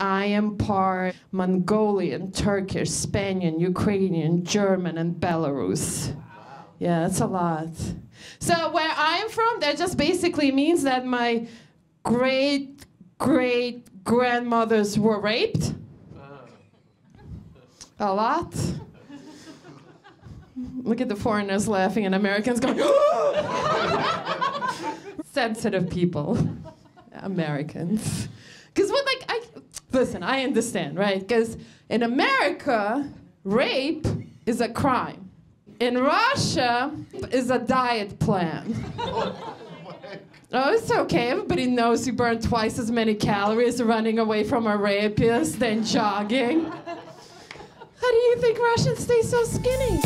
I am part Mongolian, Turkish, Spanish, Ukrainian, German, and Belarus. Yeah, that's a lot. So where I'm from, that just basically means that my great great grandmothers were raped. A lot. Look at the foreigners laughing and Americans going, sensitive people, Americans. Because what, like, I listen, I understand, right? Because in America, rape is a crime. In Russia, is a diet plan. Oh, it's okay. Everybody knows you burn twice as many calories running away from a rapist than jogging. How do you think Russians stay so skinny?